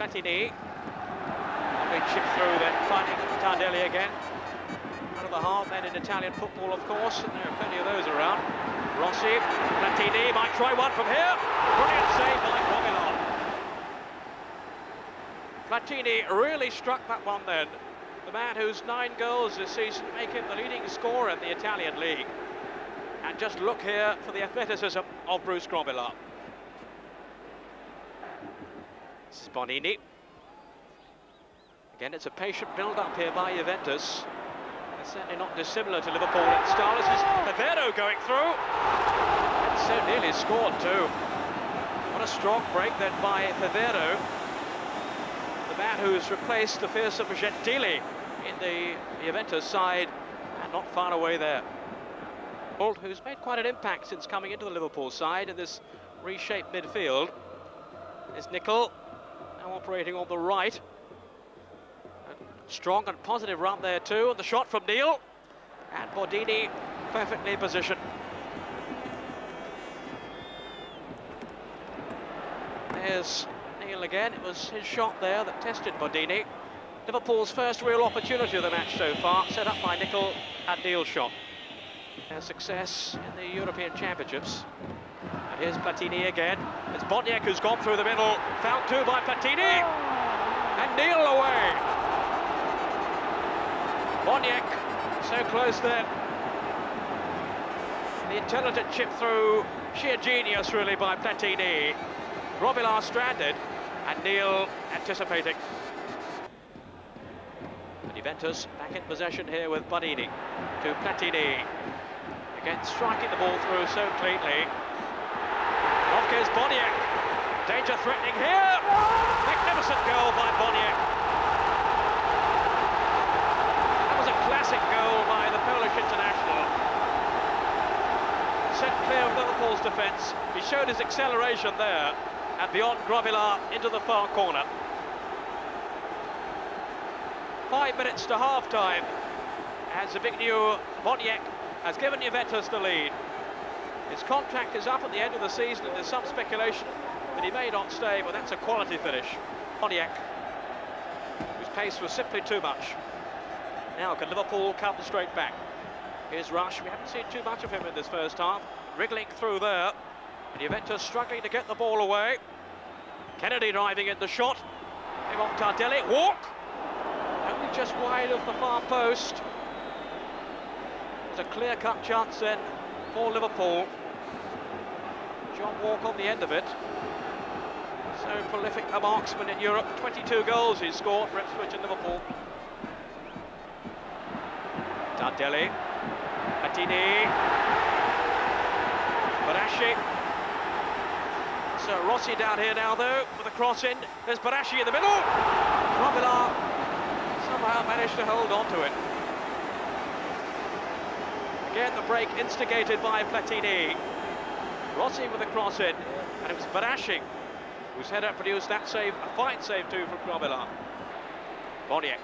Platini. Lovely chip through then, finding Tardelli again. One of the hard men in Italian football, of course, and there are plenty of those around. Rossi, Platini might try one from here. Brilliant save by Grobbelaar. Platini really struck that one then. The man who's nine goals this season, make him the leading scorer in the Italian league. And just look here for the athleticism of Bruce Grobbelaar. This is Bonini. Again, it's a patient build-up here by Juventus. They're certainly not dissimilar to Liverpool in style. This is Favero going through. And so nearly scored too. What a strong break then by Favero. The man who's replaced the fearsome Gentile in the Juventus side and not far away there. Who's made quite an impact since coming into the Liverpool side in this reshaped midfield. Is Nicol now operating on the right. Strong and positive run there too. And the shot from Neal. And Bodini perfectly positioned. There's Neal again. It was his shot there that tested Bodini. Liverpool's first real opportunity of the match so far, set up by Nicol and Neal's shot. Their success in the European Championships. Here's Platini again. It's Boniek who's gone through the middle. Found two by Platini. Oh. And Neal away. Boniek so close there. The intelligent chip through. Sheer genius really by Platini. Grobbelaar stranded. And Neal anticipating. And Juventus back in possession here with Bonini to Platini. Again, striking the ball through so cleanly. Boniek. Danger threatening here. Magnificent goal by Boniek. That was a classic goal by the Polish international. Sent clear of Liverpool's defence. He showed his acceleration there. And beyond Grobbelaar into the far corner. Five minutes to half-time. As Zbigniew Boniek has given Juventus the lead. His contract is up at the end of the season and there's some speculation that he may not stay, but that's a quality finish. Boniek, whose pace was simply too much. Now can Liverpool come straight back? Here's Rush, we haven't seen too much of him in this first half. Wriggling through there, and Juventus struggling to get the ball away. Kennedy driving in the shot. Came off Tardelli, Wark! Only just wide of the far post a clear-cut chance then for Liverpool. John Wark on the end of it. So prolific a marksman in Europe. 22 goals he's scored for Ipswich and Liverpool. Tardelli. Platini. Briaschi. So Rossi down here now though with a cross in. There's Briaschi in the middle. Grobbelaar somehow managed to hold on to it. Again, the break instigated by Platini. Rossi with a cross in, and it was Briaschi whose header produced that save, a fine save too from Grobbelaar. Boniek.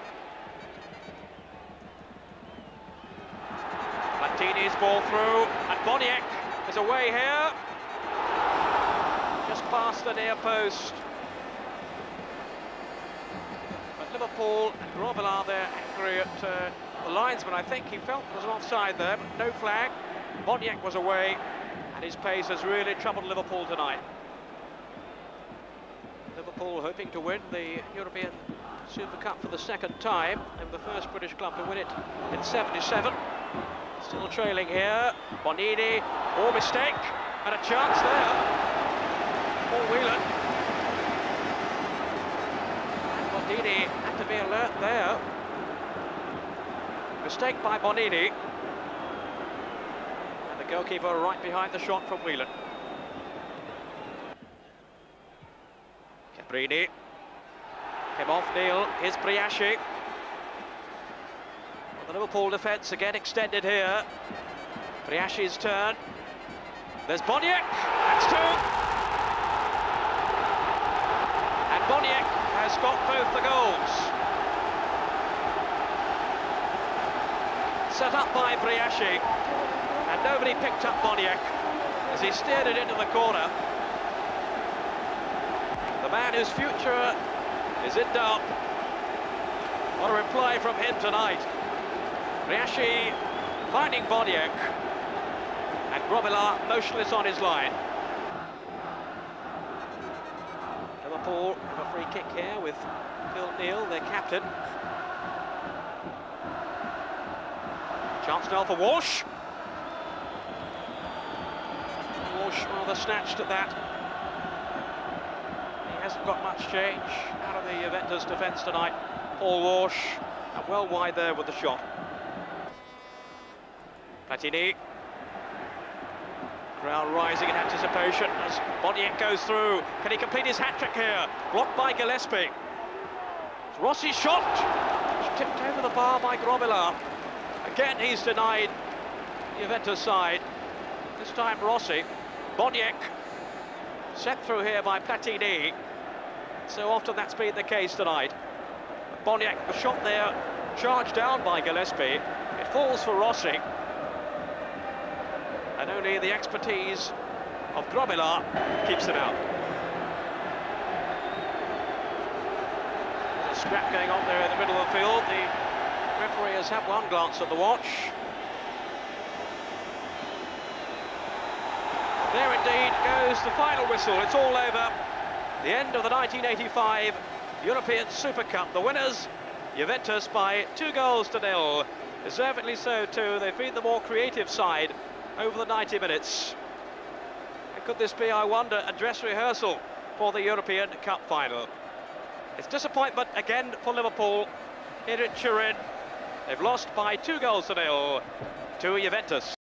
Platini's ball through, and Boniek is away here. Just past the near post. But Liverpool and Grobbelaar there angry at uh, the linesman, I think he felt there was an offside there, but no flag. Boniek was away, and his pace has really troubled Liverpool tonight. Liverpool hoping to win the European Super Cup for the second time. Were the first British club to win it in 77. Still trailing here. Bonini, more mistake, and a chance there for Whelan. And Bonini had to be alert there. Mistake by Bonini. Goalkeeper right behind the shot from Whelan. Cabrini. Came off Neal. Here's Briaschi. The Liverpool defence again extended here. Briaschi's turn. There's Boniek. That's two. And Boniek has got both the goals. set up by Briaschi, and nobody picked up Boniek as he steered it into the corner. The man whose future is in doubt. What a reply from him tonight. Briaschi finding Boniek. And Grobbelaar motionless on his line. Liverpool have a free kick here with Phil Neal, their captain. Chance now for Walsh. Walsh rather snatched at that. He hasn't got much change out of the Juventus defence tonight. Paul Walsh, well wide there with the shot. Platini. Crowd rising in anticipation as Boniek goes through. Can he complete his hat-trick here? Blocked by Gillespie. It's Rossi's shot. Tipped over the bar by Grobbelaar. Again, he's denied the Juventus side. This time Rossi. Boniek set through here by Platini. So often that's been the case tonight. Boniek, the shot there, charged down by Gillespie. It falls for Rossi. And only the expertise of Grobbelaar keeps him out. There's a scrap going on there in the middle of the field. The referee has had one glance at the watch. There indeed goes the final whistle. It's all over. The end of the 1985 European Super Cup. The winners, Juventus, by two goals to nil. Deservedly so too. They've been the more creative side over the 90 minutes. And could this be, I wonder, a dress rehearsal for the European Cup final? It's disappointment again for Liverpool here at Turin. They've lost by two goals to nil to Juventus.